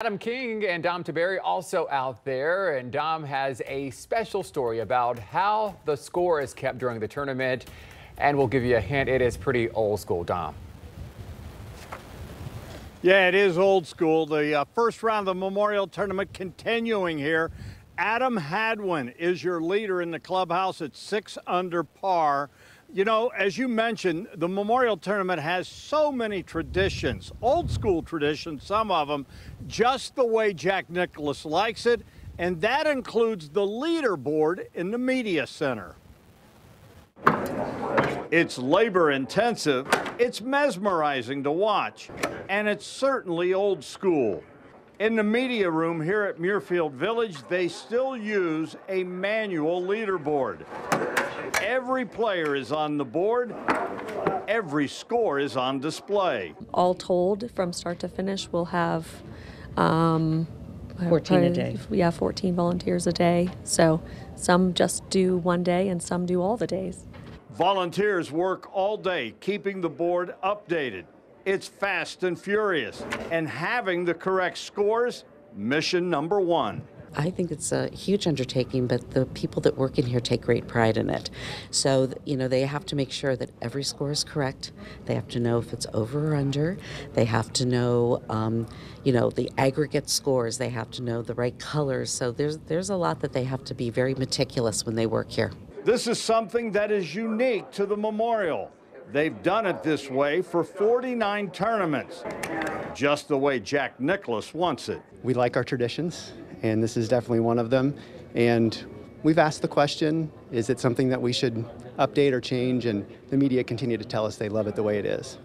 Adam King and Dom Tiberi also out there, and Dom has a special story about how the score is kept during the tournament, and we'll give you a hint, it is pretty old school, Dom. Yeah, it is old school. The uh, first round of the Memorial Tournament continuing here. Adam Hadwin is your leader in the clubhouse at six under par. You know, as you mentioned, the Memorial Tournament has so many traditions, old school traditions, some of them, just the way Jack Nicklaus likes it, and that includes the leaderboard in the Media Center. It's labor intensive, it's mesmerizing to watch, and it's certainly old school. In the media room here at Muirfield Village, they still use a manual leaderboard. Every player is on the board. Every score is on display. All told, from start to finish, we'll have um, 14 a day. Yeah, 14 volunteers a day. So some just do one day and some do all the days. Volunteers work all day keeping the board updated. It's fast and furious. And having the correct scores, mission number one. I think it's a huge undertaking, but the people that work in here take great pride in it. So, you know, they have to make sure that every score is correct. They have to know if it's over or under. They have to know, um, you know, the aggregate scores. They have to know the right colors. So there's there's a lot that they have to be very meticulous when they work here. This is something that is unique to the memorial. They've done it this way for 49 tournaments, just the way Jack Nicklaus wants it. We like our traditions and this is definitely one of them. And we've asked the question, is it something that we should update or change? And the media continue to tell us they love it the way it is.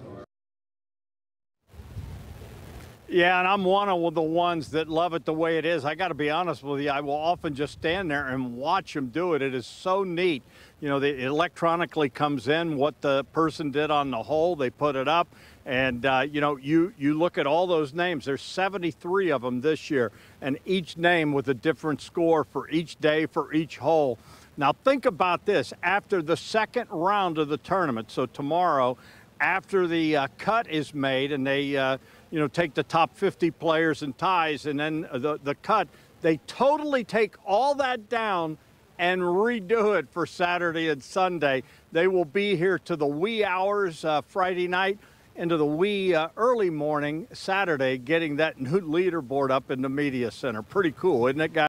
Yeah, and I'm one of the ones that love it the way it is. I got to be honest with you. I will often just stand there and watch them do it. It is so neat. You know, it electronically comes in what the person did on the hole. They put it up, and uh, you know, you you look at all those names. There's 73 of them this year, and each name with a different score for each day for each hole. Now think about this. After the second round of the tournament, so tomorrow, after the uh, cut is made and they uh, you know take the top 50 players and ties and then the, the cut they totally take all that down and redo it for Saturday and Sunday. They will be here to the wee hours uh, Friday night into the wee uh, early morning Saturday getting that new leaderboard up in the media center. Pretty cool, isn't it, guys?